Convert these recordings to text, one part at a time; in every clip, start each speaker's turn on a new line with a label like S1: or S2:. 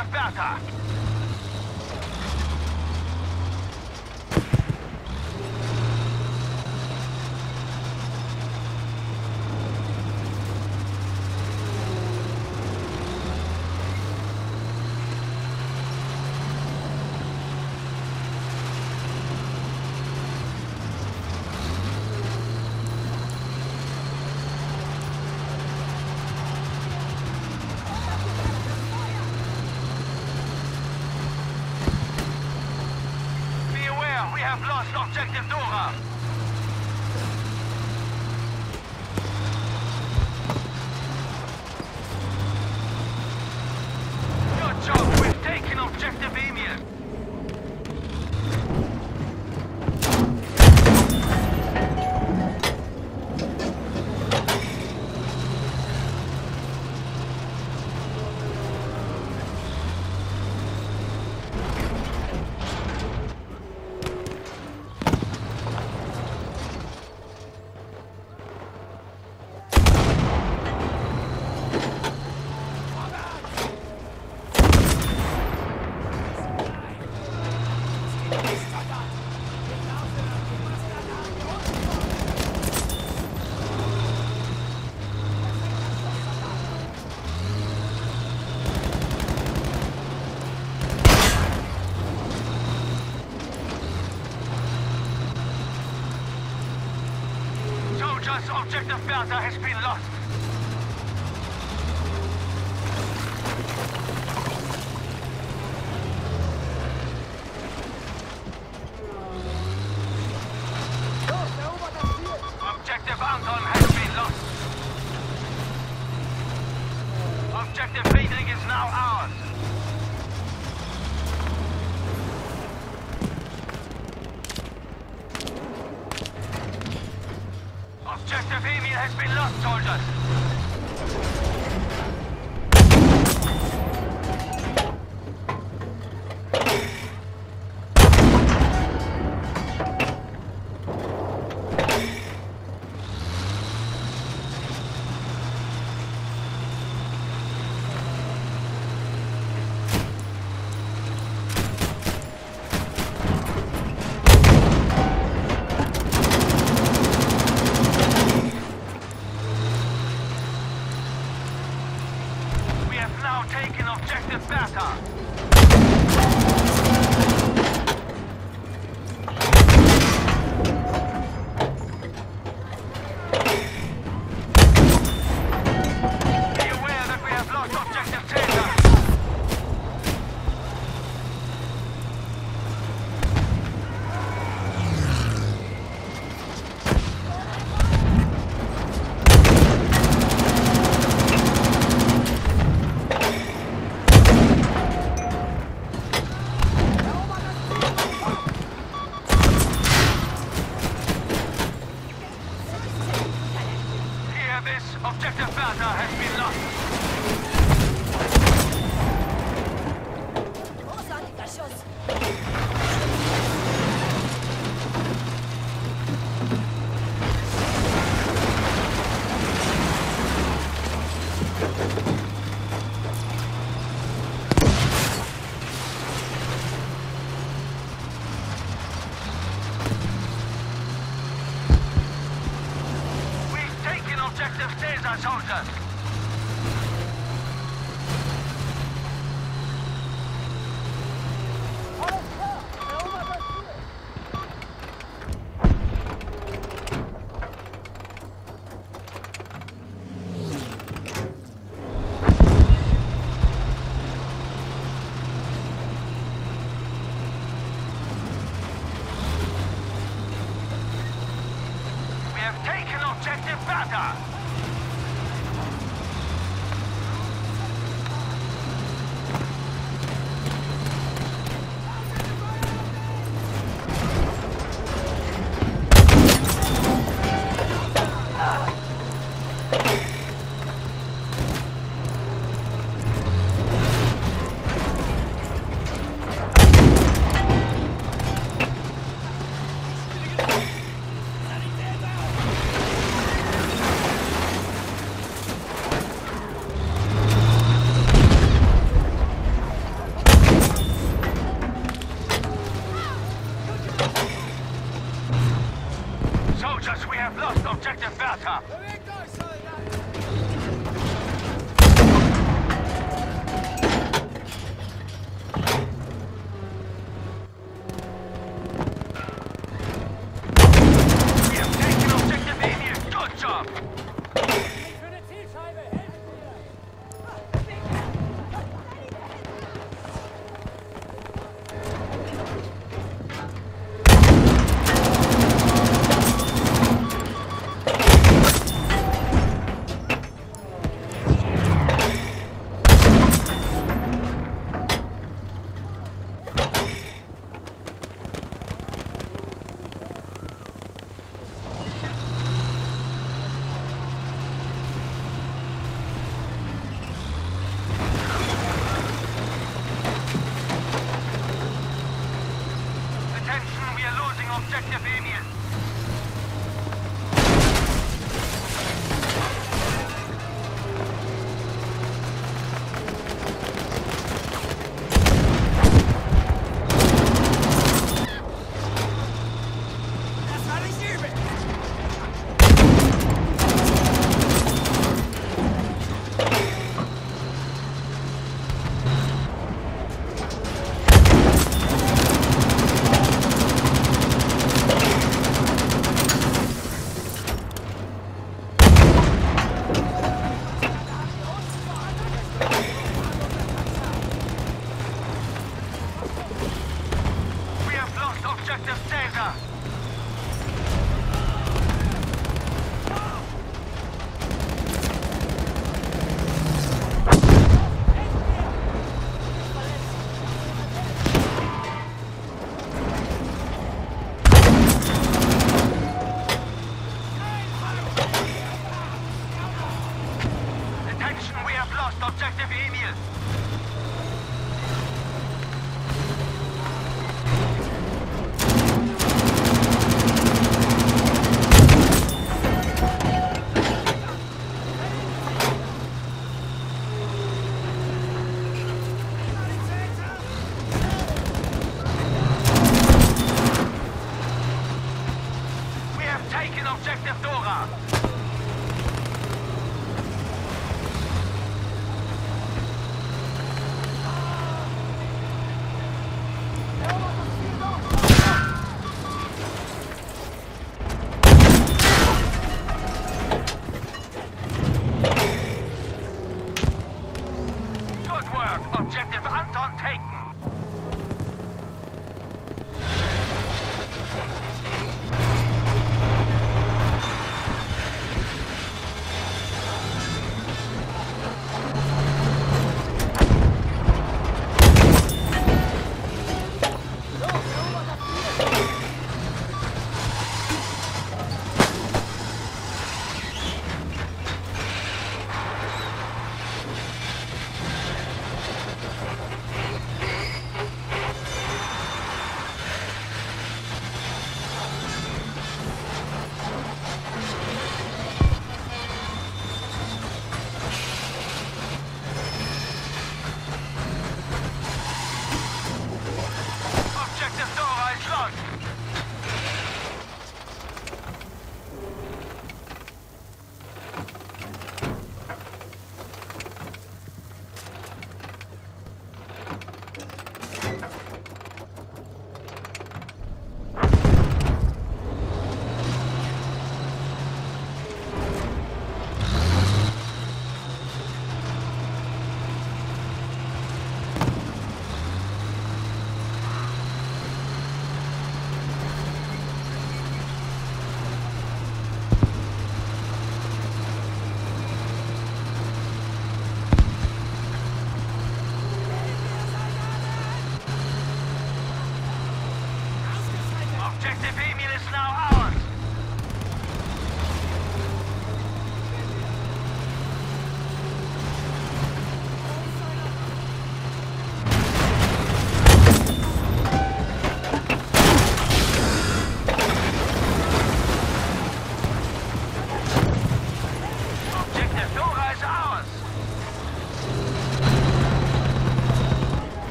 S1: taken objective Bertha. Be aware, we have lost objective Dora. Good job, we've taken objective Emil. Soldiers, Bertha has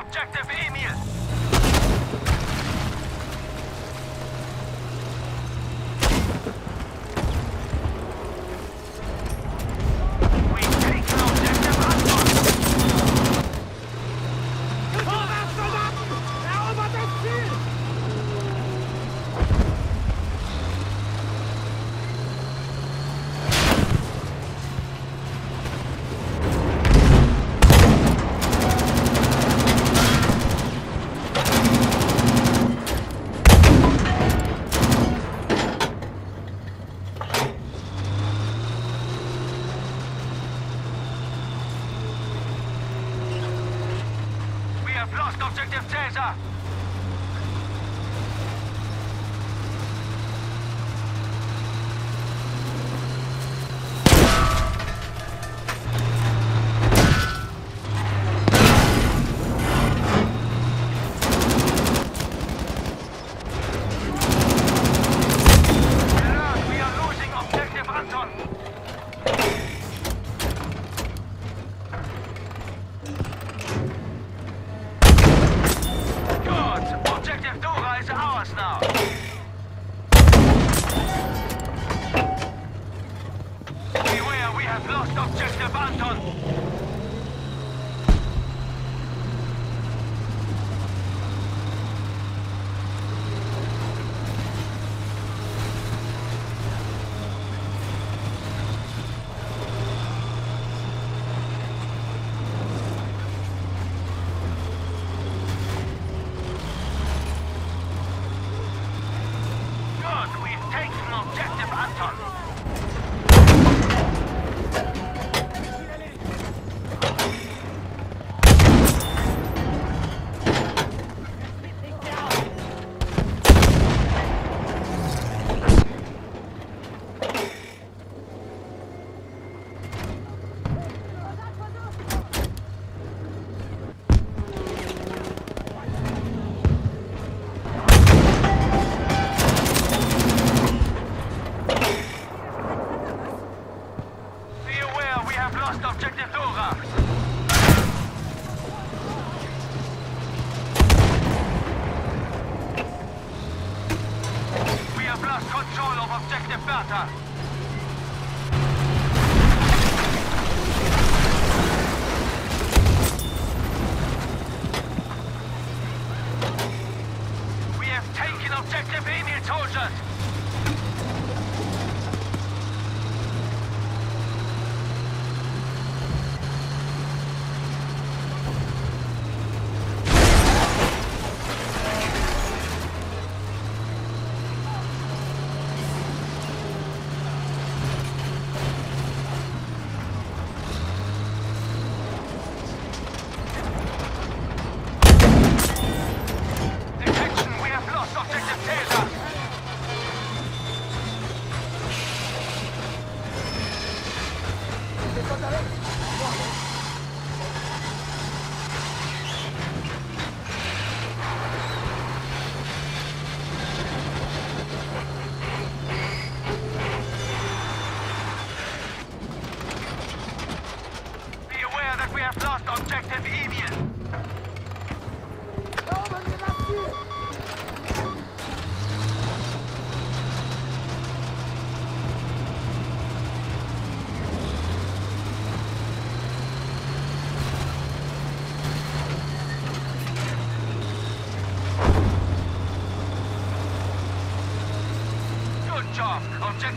S1: objective Emil! Have lost objective Caesar!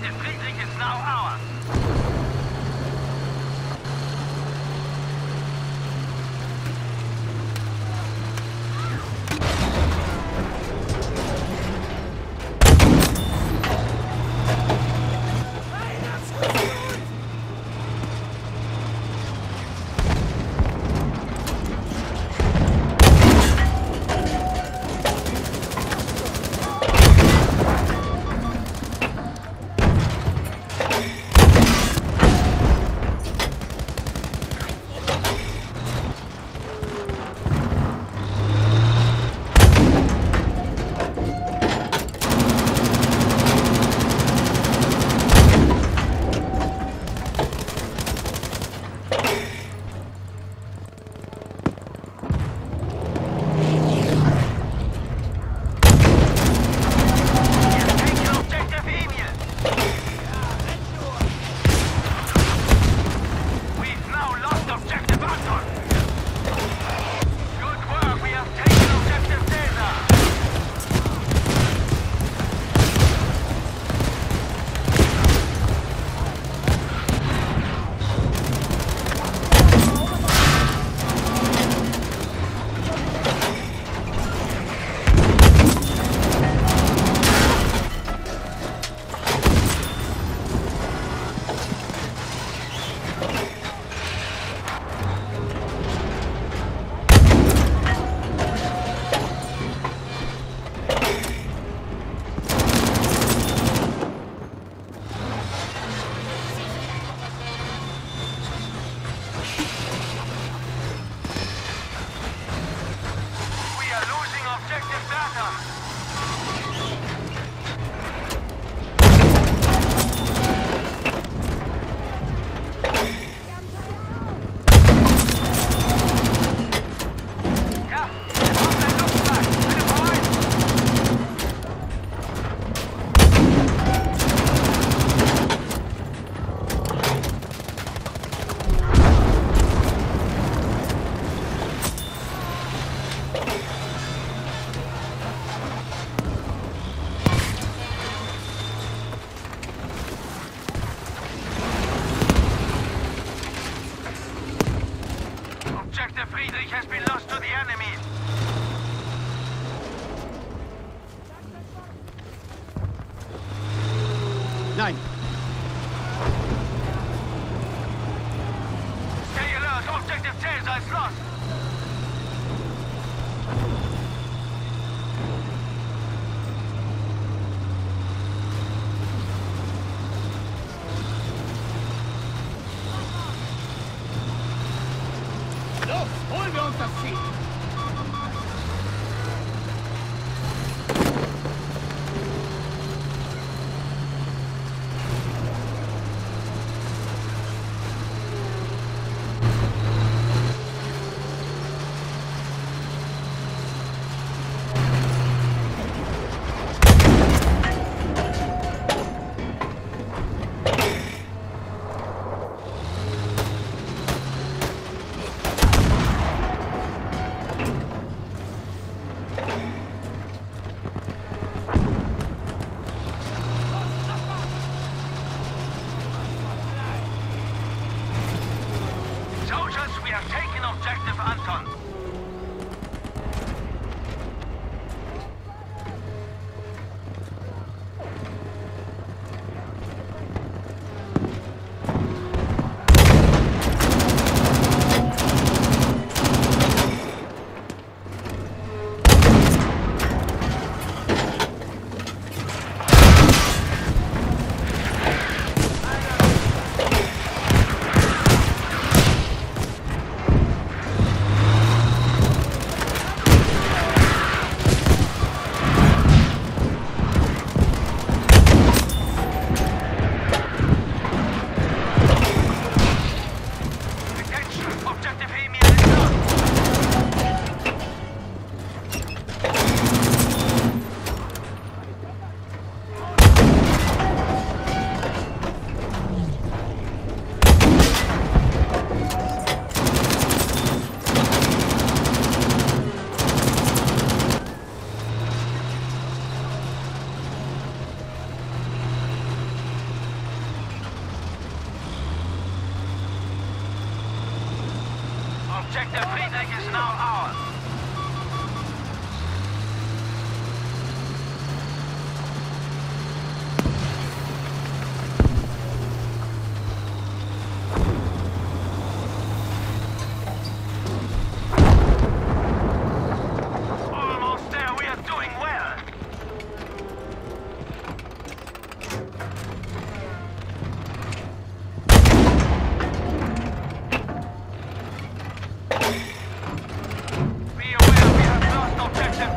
S1: Objective Friedrich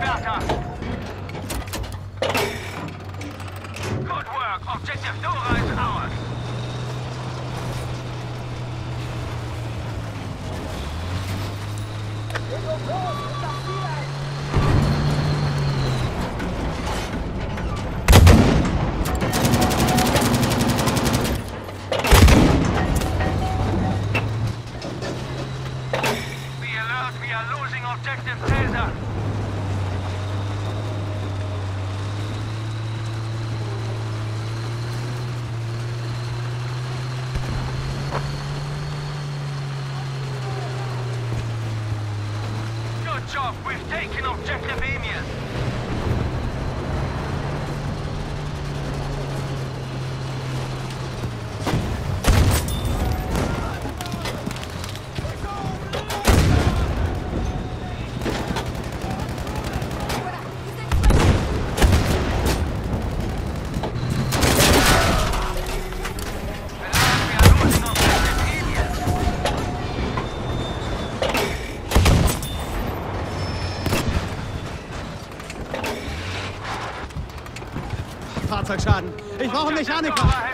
S1: Bertha. Good work. Objective Dora is ours.
S2: Tengo pronto,
S1: We've taken objective Emil.
S3: Fahrzeugschaden. Ich brauche Mechaniker.